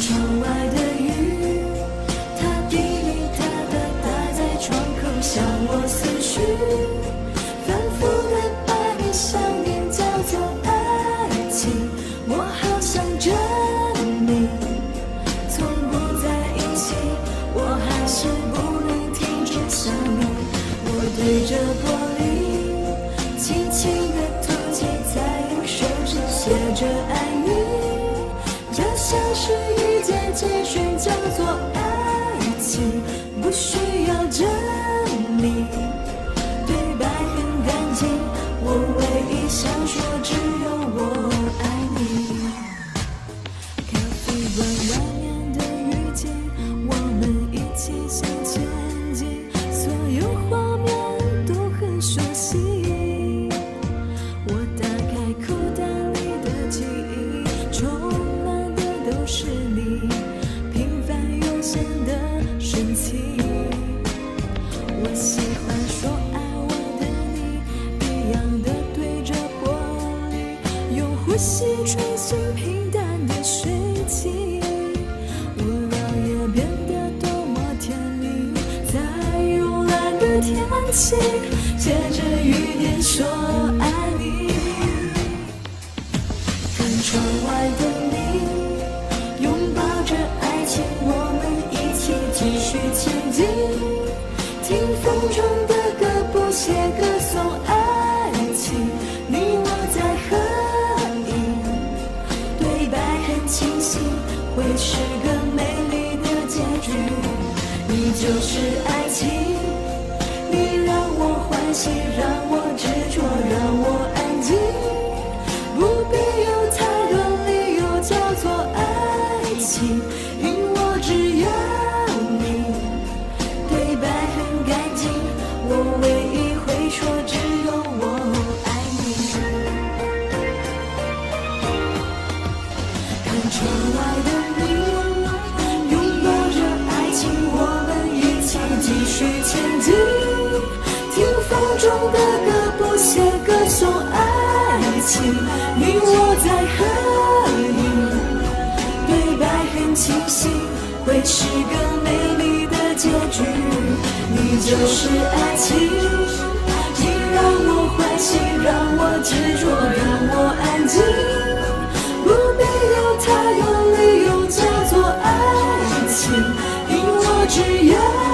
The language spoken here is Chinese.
窗外的雨它滴滴答答打在窗口像我思绪。反复的把你想念叫做爱情我好想证明从不在一起我还是不能停止想你我对着玻像是一件简讯，叫做爱情，不需要证明。对白很干净，我唯一想说我喜欢说爱我的你，一样的对着玻璃，用呼吸吹醒平淡的水气。无聊也变得多么甜蜜，在慵懒的天气，借着雨点说爱你。看窗外的你，拥抱着爱情，我们一起继续前进。听风中的歌，不写歌颂爱情，你我在合影，对白很清晰，会是个美丽的结局。你就是爱情，你让我欢喜，让我执着，让我安静，不必有太多理由叫做爱情，去前进听风中的歌不懈歌颂爱情。你我在和影对白很清晰会是个美丽的结局。你就是爱情你让我欢喜让我执着让我安静。不必有太多理由叫做爱情因我只愿